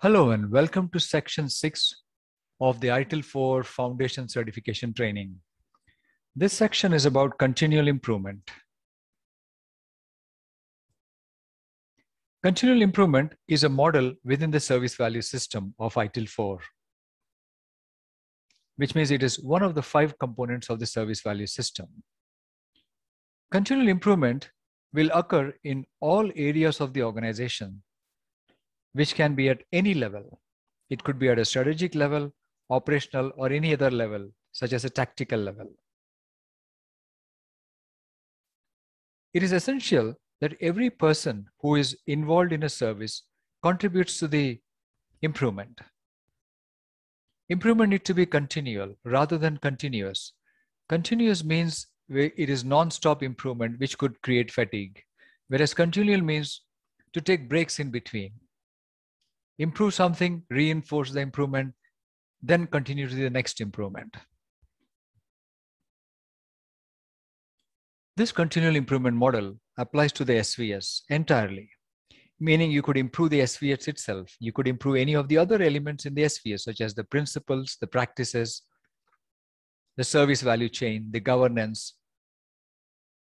Hello and welcome to section 6 of the ITIL 4 Foundation Certification Training. This section is about continual improvement. Continual improvement is a model within the service value system of ITIL 4, which means it is one of the five components of the service value system. Continual improvement will occur in all areas of the organization which can be at any level. It could be at a strategic level, operational, or any other level, such as a tactical level. It is essential that every person who is involved in a service contributes to the improvement. Improvement needs to be continual rather than continuous. Continuous means it is non-stop improvement, which could create fatigue. Whereas continual means to take breaks in between improve something, reinforce the improvement, then continue to the next improvement. This continual improvement model applies to the SVS entirely, meaning you could improve the SVS itself. You could improve any of the other elements in the SVS, such as the principles, the practices, the service value chain, the governance,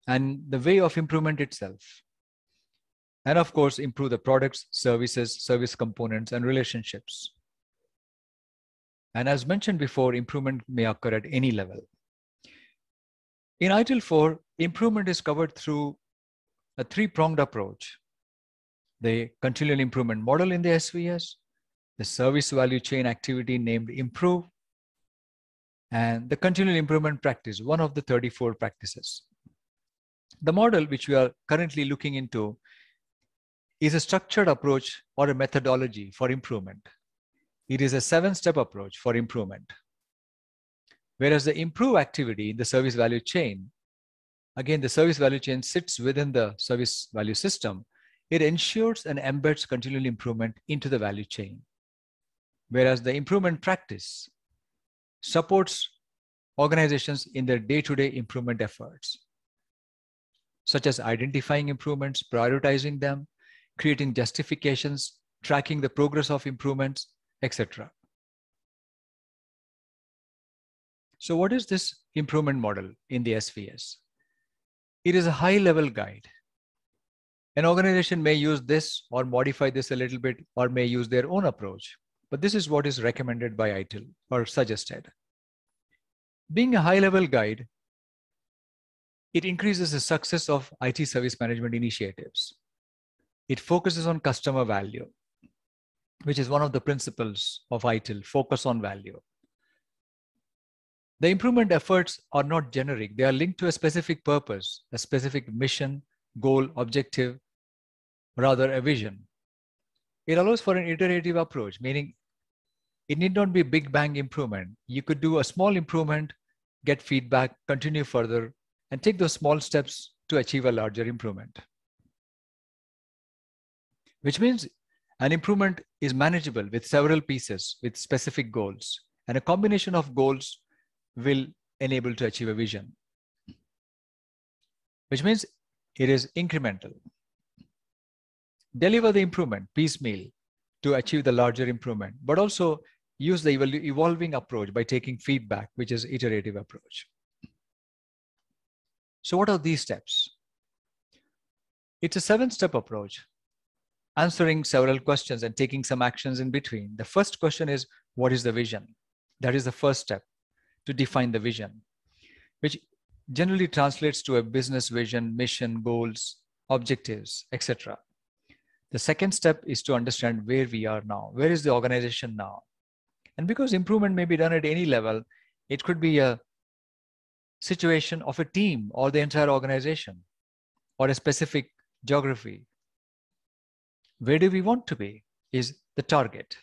and the way of improvement itself and of course, improve the products, services, service components, and relationships. And as mentioned before, improvement may occur at any level. In ITIL 4, improvement is covered through a three-pronged approach. The continual improvement model in the SVS, the service value chain activity named improve, and the continual improvement practice, one of the 34 practices. The model which we are currently looking into is a structured approach or a methodology for improvement. It is a seven step approach for improvement. Whereas the improve activity in the service value chain, again, the service value chain sits within the service value system. It ensures and embeds continual improvement into the value chain. Whereas the improvement practice supports organizations in their day to day improvement efforts, such as identifying improvements, prioritizing them, creating justifications, tracking the progress of improvements, etc. So what is this improvement model in the SVS? It is a high level guide. An organization may use this or modify this a little bit or may use their own approach. But this is what is recommended by ITIL or suggested. Being a high level guide, it increases the success of IT service management initiatives. It focuses on customer value, which is one of the principles of ITIL, focus on value. The improvement efforts are not generic. They are linked to a specific purpose, a specific mission, goal, objective, rather a vision. It allows for an iterative approach, meaning it need not be big bang improvement. You could do a small improvement, get feedback, continue further, and take those small steps to achieve a larger improvement which means an improvement is manageable with several pieces with specific goals. And a combination of goals will enable to achieve a vision, which means it is incremental. Deliver the improvement piecemeal to achieve the larger improvement, but also use the evolving approach by taking feedback, which is iterative approach. So what are these steps? It's a seven step approach answering several questions and taking some actions in between. The first question is, what is the vision? That is the first step to define the vision, which generally translates to a business vision, mission, goals, objectives, etc. The second step is to understand where we are now. Where is the organization now? And because improvement may be done at any level, it could be a situation of a team or the entire organization or a specific geography where do we want to be is the target.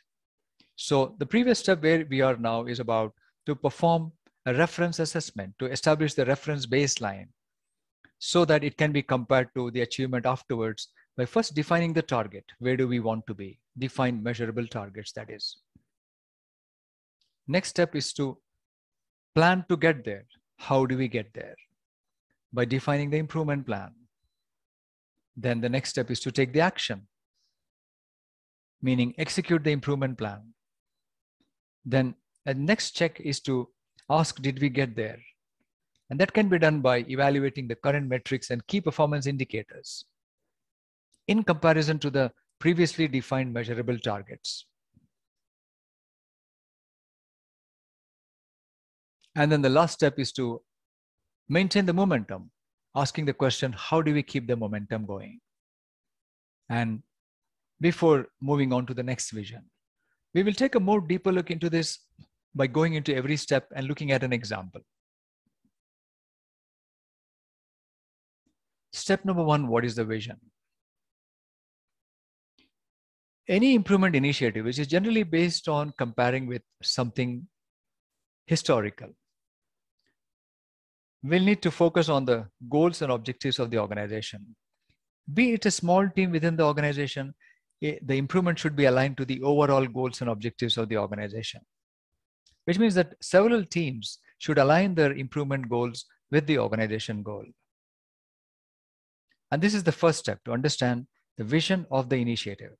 So the previous step where we are now is about to perform a reference assessment to establish the reference baseline so that it can be compared to the achievement afterwards by first defining the target. Where do we want to be? Define measurable targets, that is. Next step is to plan to get there. How do we get there? By defining the improvement plan. Then the next step is to take the action. Meaning execute the improvement plan. Then the next check is to ask, did we get there? And that can be done by evaluating the current metrics and key performance indicators in comparison to the previously defined measurable targets. And then the last step is to maintain the momentum, asking the question, how do we keep the momentum going? And before moving on to the next vision, we will take a more deeper look into this by going into every step and looking at an example. Step number one, what is the vision? Any improvement initiative, which is generally based on comparing with something historical, will need to focus on the goals and objectives of the organization. Be it a small team within the organization, eh, the improvement should be aligned to the overall goals and objectives of the organization, which means that several teams should align their improvement goals with the organization goal. And this is the first step to understand the vision of the initiative.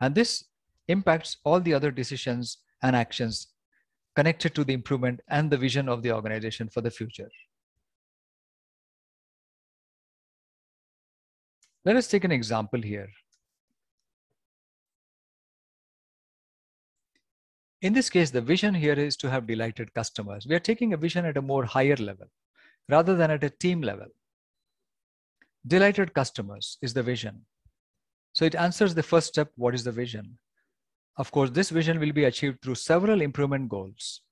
And this impacts all the other decisions and actions connected to the improvement and the vision of the organization for the future. Let us take an example here. In this case, the vision here is to have delighted customers. We are taking a vision at a more higher level rather than at a team level. Delighted customers is the vision. So it answers the first step, what is the vision? Of course, this vision will be achieved through several improvement goals.